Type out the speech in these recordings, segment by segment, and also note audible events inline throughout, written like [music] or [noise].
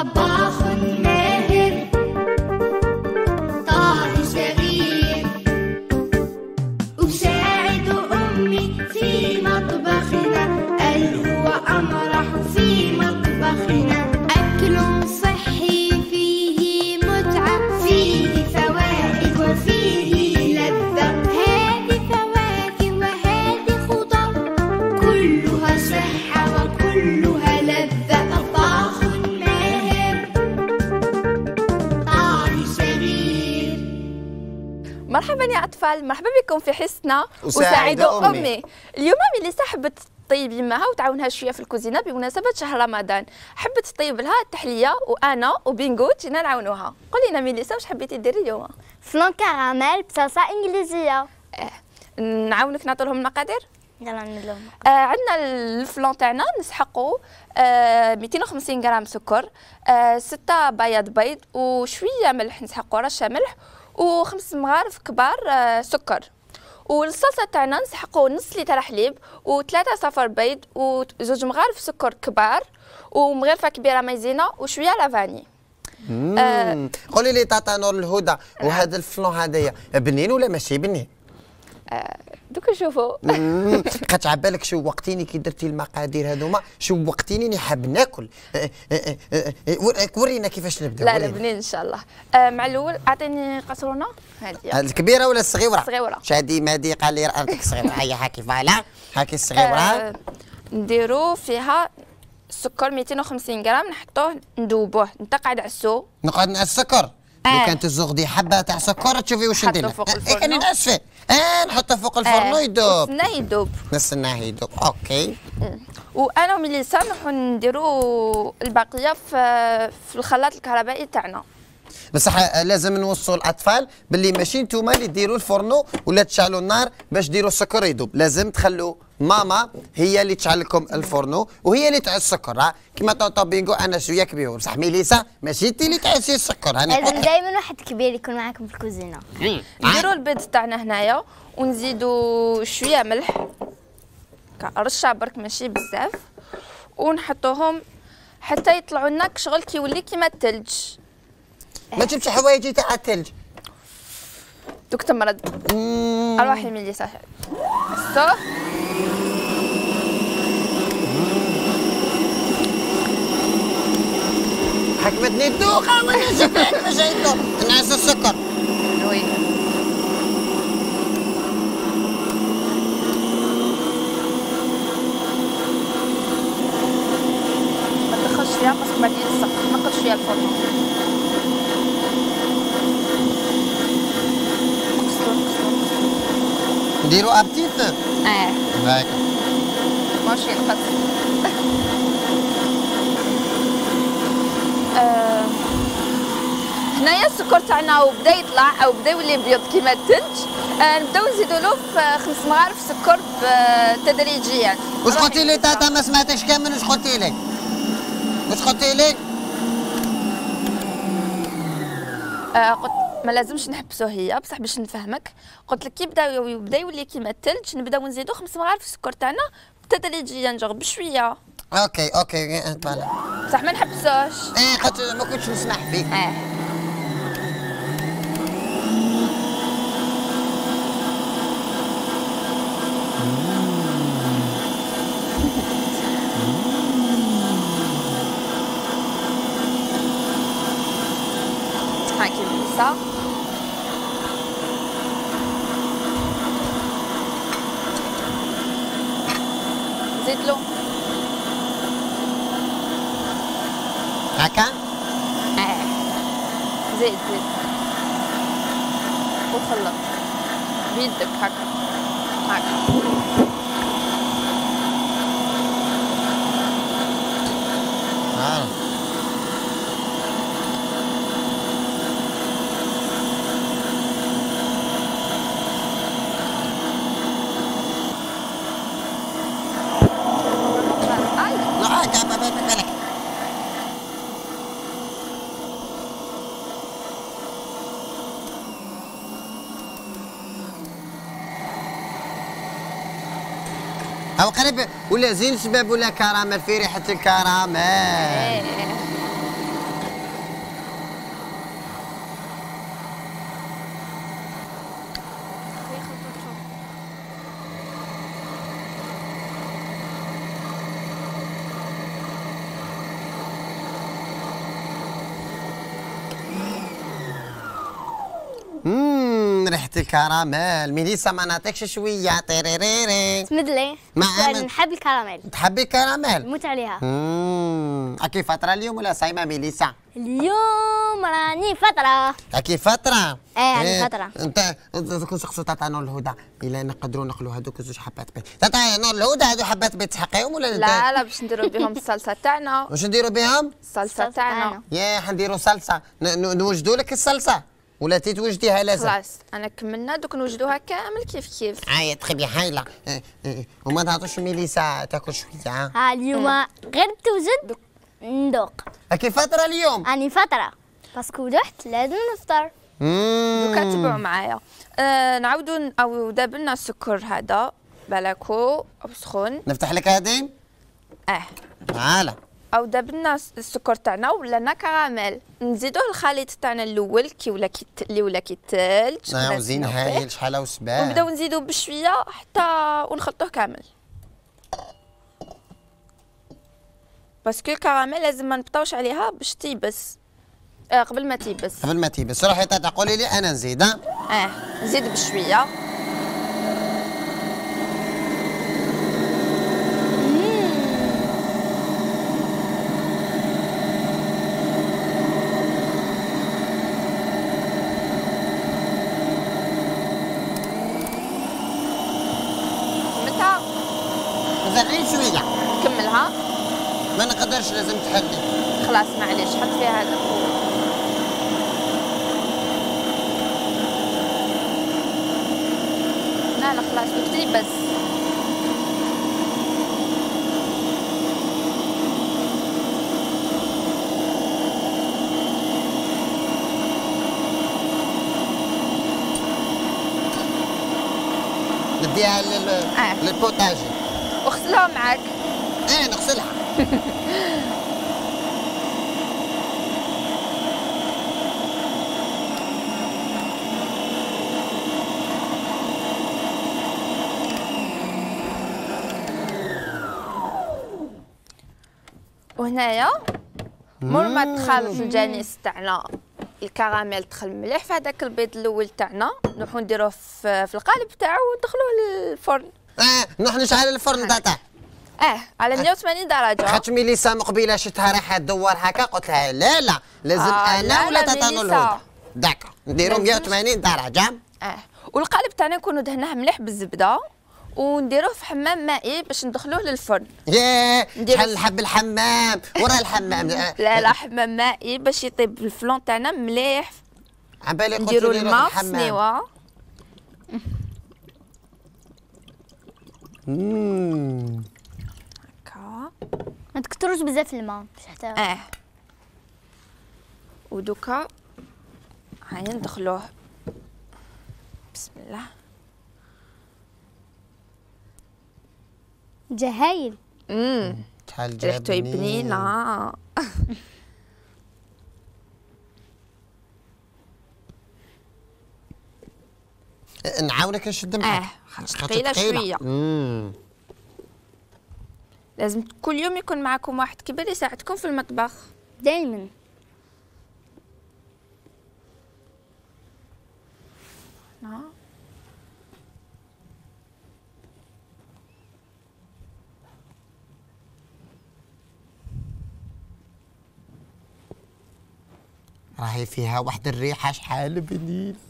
طباخ مرحبا يا أطفال مرحبا بكم في حصتنا أساعد أمي. أمي. اليوم ميليسا حبت تطيب معها وتعاونها شوية في الكوزينة بمناسبة شهر رمضان. حبت تطيب لها التحليه وأنا وبينغو جينا نعاونوها. قولي لنا ميليسا واش حبيتي ديري اليوم؟ فلان كراميل بصلصة إنجليزية. آه نعاونك نعطي لهم المقادير؟ يلا نعمل لهم آه عندنا الفلان تاعنا نسحقوا آه 250 غرام سكر. آه 6 بياض بيض وشوية ملح نسحقوا رشة ملح وخمس مغارف كبار آه سكر والصلصة تاعنا نسحقوا نص لتر حليب وثلاثه صفر بيض وزوج مغارف سكر كبار ومغرفة كبيرة مايزينا وشوية لافاني آه. قولي لي تاتا نور الهدى وهذا الفلون هذايا بنين ولا ماشي بنين؟ دوك نشوفوا مم. [laughs] قد عبالك شوقتيني كي درتي المقادير هذوما شوقتيني إني حاب ناكل. أه، أه، أه، ور- ورينا كيفاش نبدأ لا لا. بنين إن شاء الله. مع الأول أعطيني قصرونة. هذه الكبيرة ولا الصغيرة؟ الصغيرة. شادي مادي قال لي رأيتك صغيرة. هيا هاكي voilà. هاكي الصغيرة. نديرو فيها السكر 250 غرام نحطوه ندوبوه. انت قاعد عسو نقعد نقص السكر. آه. كانت تزغدي حبه تاع سكر تشوفي واش ندير. فوق آه، الفرن. كاني نقص فيه آه نحطه فوق الفرن ويدوب. نستنى يدوب. نستناه يدوب. okay. وأنا وميليسا نروحو نديرو البقيه في في الخلاط الكهربائي تاعنا. بصح آه، لازم نوصوا الأطفال باللي ماشي نتوما اللي ديروا الفرنو ولا تشعلوا النار باش ديروا السكر يذوب لازم تخلوا ماما هي اللي تشعل لكم الفرنو وهي اللي تعس السكر ها؟ كيما طوطو بينغو أنا شوية كبير. بصح ميليسا ماشي انت اللي تعسي السكر لازم أنا دائما واحد كبير يكون معاكم في الكوزينة. نديرو البيض تاعنا هنايا ونزيدو شوية ملح. رشة برك ماشي بزاف. ونحطوهم حتى يطلعوا لنا شغل كيولي كيما الثلج ما جبتش حوايجي تاع الثلج دوك تمرض مم. اروحي ميليسا سو حكمتني الدوخه وأنا شفت مش يدوق نعس السكر. oui. ما تدخلش فيها parce que ما يلصق نقص فيها الفرن. نديروا à petit آه هاك ماشي آه، هنايا السكر تاعنا وبدا يطلع أو بدا يولي ابيض كيما الثلج آه، نبداو نزيدو له في خمس مغارف سكر ب- تدريجيا. واش قلتي لي تاتا ما سمعتش كامل واش قلتي لي؟ واش قلتي لي؟ آه قلت ما لازمش نحبسو هي بصح باش نفهمك. قلت لك كي بدا يبدا يولي كيما الثلج نبداو نزيدو خمس مغارف السكر تاعنا تدريجيا جوغ بشوية. okay okay طالع بصح ما نحبسوش. إيه قلت ما كنتش نسمح فيك آه هاكي ميسا زيد له هكا آه زيد زيد وخلط بيدك هكا هكا أو قريب ولا زين شباب ولا كرامه في ريحة الكرامه Mmm. ريحه الكراميل ميليسا ما نعطيكش شوية. طيريريري تمدلي. ما بس أنا- نحب الكراميل. تحبي الكراميل؟ نموت عليها. اممم أكي فترة اليوم ولا صايمه ميليسا؟ اليوم راني فترة. أكي فترة؟ إيه، عندي فترة. أنت دوك نسقسوا تاتا نور الهدى. إلا نقدروا ناكلوا هذوك زوج حبات بيض تاتا نور الهدى هذو حبات بيض تحقيهم ولا لا لا باش نديرو بهم الصلصة تاعنا. واش نديروا بهم؟ الصلصة الصلصة تاعنا. يا حنديروا صلصة. ن- ن- نوجدوا لك الصلصة. ولا تي توجديها لازم خلاص أنا كملنا دوك نوجدوها كامل كيف كيف. عاية تخبي هايلة إيه، إيه، وما تعطوش ميليسا تاكل شوية ها؟ ها اليوم غير توجد ندوق. أكي فترة اليوم. راني فترة. باسكو رحت لازم نفطر. دوكا تبعوا معايا. آه نعاودو ن- أو داب لنا السكر هذا أو سخون نفتح لك هذه؟ أه. تعالى أو داب لنا الس- السكر تاعنا ولنا كراميل. نزيدوه الخليط تاعنا الأول كي ولا كي اللي ولا كي الثلج زين. هايل شحال وسبان ونبداو نزيدو بشوية حتى ونخلطوه كامل. parce que الكراميل لازم ما نبطاوش عليها باش تيبس. آه قبل ما تيبس. قبل ما تيبس. روحي تاتا قولي لي أنا نزيد آه نزيد بشوية. ما نقدرش لازم تحدي خلاص معليش حط فيها هذا. لا لا خلاص بكتري بس. نديها. آه. للبوتاجي. واغسلها معاك إيه نغسلها. [laughs] وهنايا مور ما تخلط الجانيس تاعنا الكراميل دخل مليح في هذاك البيض الأول تاعنا نروحو نديروه في, القالب تاعو وندخلوه للفرن. آه نروح نشعل الفرن تاتا آه على 180 درجة. خاطش ميليسا مقبلة شفتها رايحه تدور هكا قلت لها لا لا لازم آه، أنا لا، ولا لا، تاتا نور ميليسا. الهدى داكا. نديرو لازم- 180 درجة. آه والقالب تاعنا نكونوا دهناه مليح بالزبدة ونديروه في حمام مائي باش ندخلوه للفرن. ياه شحال نحب الحمام ورا الحمام. [laughs] آه، لا لا حمام مائي باش يطيب الفلون تاعنا مليح. عم بالي قلت نديرو الماء في الحمام. سنيوة. مم. ما تكتروش بزاف الماء باش حتى آه. ودوكا هاي ندخلوه. بسم الله. جهايل. امم شحال ريحتو جابني بنينه [laughs] نعاونك نشد معاك آه ثقيله شوية. لازم كل يوم يكون معكم واحد. كبير يساعدكم في المطبخ؟ دائما آه. راهي فيها واحد الريحة شحال بنين.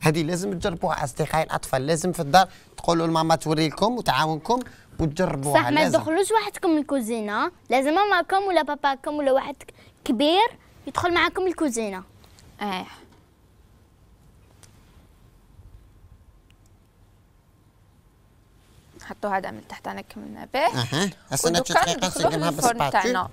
هذه لازم تجربوها أصدقائي الأطفال لازم في الدار تقولوا لماما توري لكم وتعاونكم وتجربوها صح ما تدخلوش وحدكم الكوزينة لازم ماماكم ولا باباكم ولا واحد كبير يدخل معاكم الكوزينة. آه. نحطو هذا من تحت أنا كملنا به أها. استنى ودوكا دقيقه ندخلوه نسقمها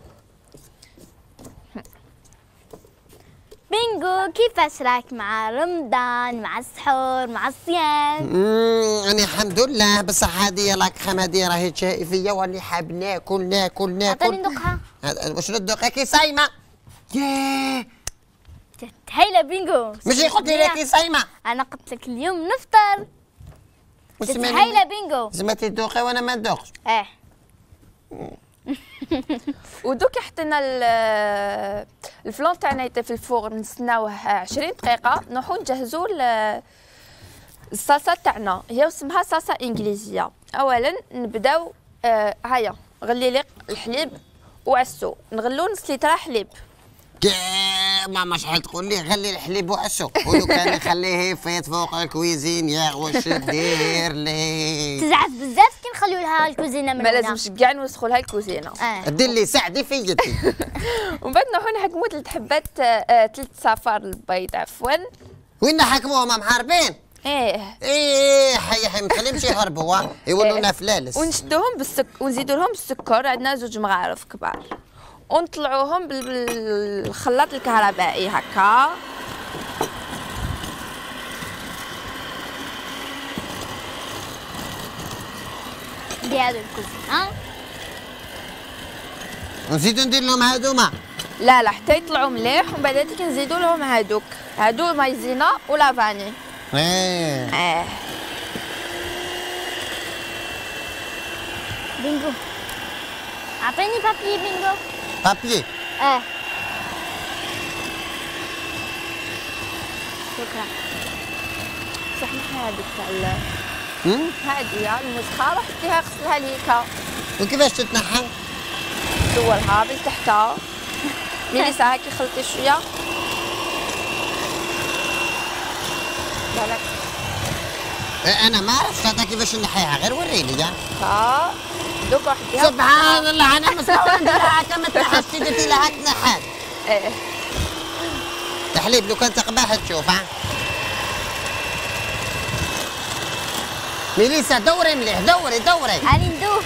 بينجو كيفاش راك مع رمضان مع السحور مع الصيام؟ امم أنا الحمد لله بصح هذه راك خمادي راهي شائفيه واني حاب ناكل ناكل ناكل. ندوقها هذا- واش ندوق كي صايمة. ياه! هيلا بينجو. ماشي قلت لي كي صايمة. أنا قلت لك اليوم نفطر. هيلا بينجو. زعما تدوقي وأنا ما ندوقش آه [laughs] ودوكا حطينا ال- الفلون تاعنا في الفرن نستناوه 20 دقيقة نروحو نجهزو الصلصة تاعنا. هي اسمها صلصة إنجليزية. اولا نبداو آه هيا غلي لي الحليب وعسو. نغلو نص لتر حليب. ماما شحال تقول لي غلي الحليب وعسو. ولو كان يخليه يفيض فوق الكويزين يا واش دير لي تزعف بزاف كي نخليو لها الكوزينة من ما. لازمش كاع نوسخوا لها الكوزينة. آه. دير لي ساعدي في يدي. [laughs] ومن بعد نروحو نحكمو ثلاث حبات آه ثلاث صفار البيض عفوا. وين نحكموهم محاربين إيه. إيه حي حي ما تخليهمش يهربوا وا يولونا فلالس. ونشدوهم بالسك ونزيدو لهم السكر عندنا زوج مغارف كبار. ونطلعوهم بال- بالخلاط الكهربائي هكا. دي هذا الكوزينة. ونزيدو ندير لهم هادوما. لا لا حتى يطلعوا مليح ومن بعد هاديك نزيدو لهم هادوك. هادو مايزينا ولا فاني إيه. آه بينجو اعطيني بابي بينجو بابي آه شكرا. صح نحي هاديك تاع؟ هادية المسخة روح ديها غسلها ليكا وكيفاش تتنحى؟ دورها بالتحتها [laughs] ميليسا هاكي خلطي شوية. بالك أنا ما عرفت هذا كيفاش نحيها غير وريني يا. واحد ديها سبحان الله أنا مستوى نديرها هكا ما تنحاش درتي لها هكا تنحات إيه. الحليب لو كان تقبح تشوف ها؟ ميليسا دوري مليح دوري دوري. هاني ندوه. [laughs]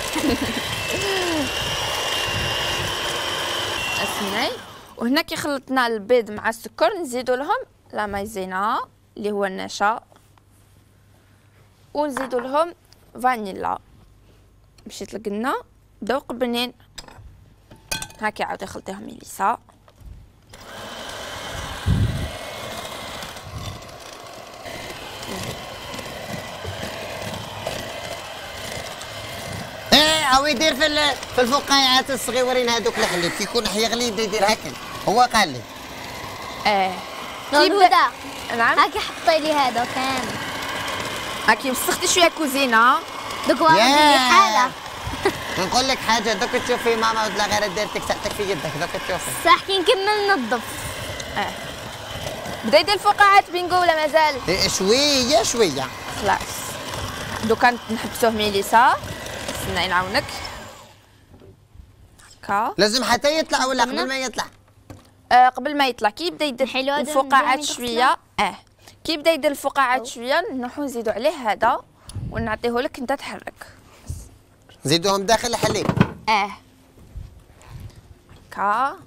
أسمعي. وهنا كي خلطنا البيض مع السكر نزيدو لهم لا مايزينا اللي هو النشا. ونزيدو لهم فانيلا. مشيت لقنا ذوق بنين هاكي عاودي خلطيهم ميليسا إيه أو يدير في ال- في الفقاعات الصغيورين هذوك الحليب كي يكون حيغلي يبدا يدير هكا هو قال لي. إيه. هدى. نعم؟ هاكي حطي لي هذا كامل هاكي مسختي شوية كوزينة. دوك حالة. نقول لك حاجة دوك تشوفي ماما ولا غير ديرتك ساعتك في يدك دوك تشوفي. صح كي نكمل ننظف. آه. بدا يدير الفقاعات بينجو ولا مازال؟ إيه، شوية شوية. خلاص. دوكا نحبسوه ميليسا استنى نعاونك هكا. لازم حتى يطلع ولا قبل ما يطلع؟ آه قبل ما يطلع. كي يبدأ يدير الفقاعات شوية. آه. كي يبدأ يدير الفقاعات شوية نروحو نزيدو عليه هذا. ونعطيه لك انت تحرك. زيدوهم داخل الحليب. آه. هكا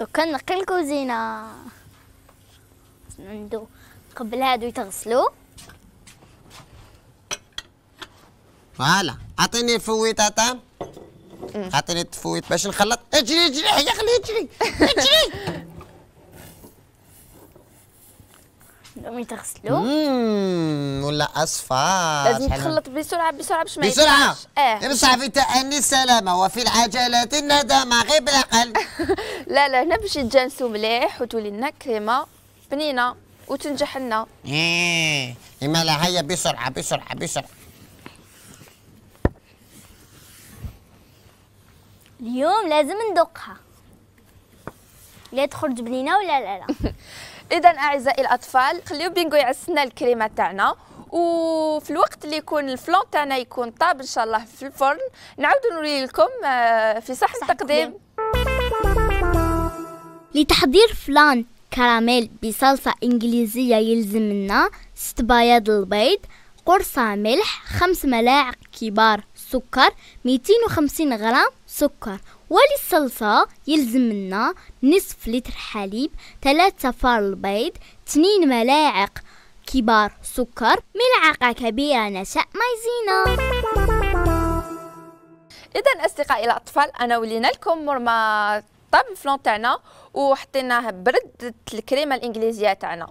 دوكا نقي الكوزينة. ندو قبل هادو يتغسلوا voilà. اعطيني ال fouet اتا اعطيني ال fouet باش نخلط. اجري اجري يا خليه يجري اجري. دوم يتغسلوا ولا اصفر لازم تخلط بسرعة بسرعة باش ما يطلعش. آه. في تأني السلامة وفي العجلات الندامة غير بالعقل [laughs] لا لا هنا باش يتجانسوا مليح وتولي لنا كريمة بنينة وتنجح لنا. إيه إما لا هيا بسرعة بسرعة بسرعة. اليوم لازم ندوقها لا تخرج بنينه ولا لا لا. [laughs] إذا أعزائي الأطفال خليو بينجو يعسنا الكريمه تاعنا. وفي الوقت اللي يكون الفلون تاعنا يكون طاب إن شاء الله في الفرن نعاودوا نوري لكم آه، في صحن التقديم لتحضير فلان كراميل بصلصة إنجليزية يلزم لنا ست بياض البيض قرصة ملح خمس ملاعق كبار. سكر 250 غرام سكر. وللصلصة يلزم لنا نصف لتر حليب ثلاث صفار البيض اثنين ملاعق كبار سكر ملعقة كبيرة نشا مايزينا اذا أصدقائي الأطفال أنا ولينا لكم مور ما طاب ال flan تاعنا وحطيناه برد الكريمة الإنجليزية تاعنا.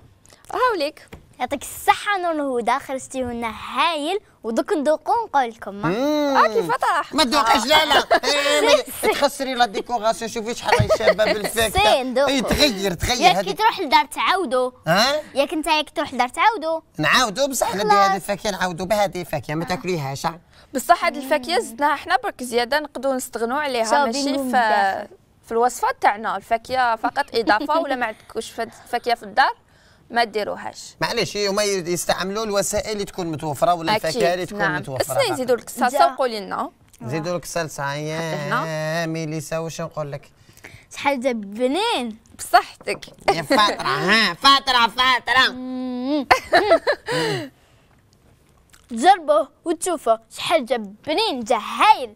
هاوليك يعطيك الصحة نور هدى خرجتيه لنا هايل ودوك ندوقو نقول لكم آه كيف طرح ما تذوقش لا لا. [laughs] إيه، تخسري la décoration. شوفي شحال راهي شابة [laughs] بالفاكهة. سي،. اي تغير تغير. ياك كي تروح لدار تعاودو. ها؟ ياك انت ياك تروح لدار تعاودو. نعاودوا بصح ندي هذه الفاكهة نعاودوا بهذه الفاكهة. ما تاكليهاش ها؟ بصح هاد الفاكهة زدناها حنا برك زيادة نقدروا نستغنوا عليها. ماشي في. في الوصفات تاعنا. الفاكهة فقط إضافة ولا ما عندكوش؟ فاكهة في الدار؟ ما ديروهاش. معليش هما يستعملوا الوسائل اللي تكون متوفرة ولا الفاكهة اللي تكون نعم. متوفرة السنة نزيدوا لك الصلصه. وقولي لنا. نزيدوا لك الصلصه يا. ميليسا واش نقول لك؟ شحال جا بنين. بصحتك. يا فاطرة [laughs] ها فاطرة فاطرة. [laughs] تجربوه وتشوفوا شحال جا بنين جا هايل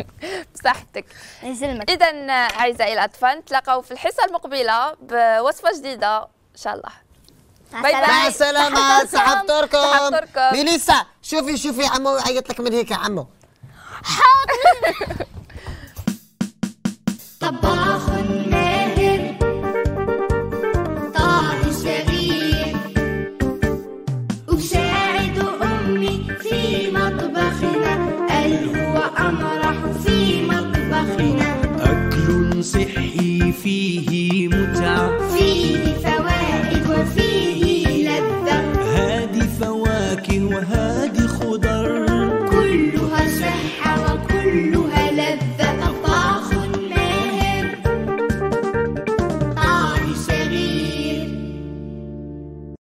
[laughs] بصحتك. يسلمك. اذا أعزائي الأطفال نتلاقاو في الحصة المقبلة بوصفة جديدة. إن شاء الله. bye bye. مع. صحة فطوركم فطوركم. ميليسا شوفي شوفي عمو يعيط لك من هيك يا عمو طباخ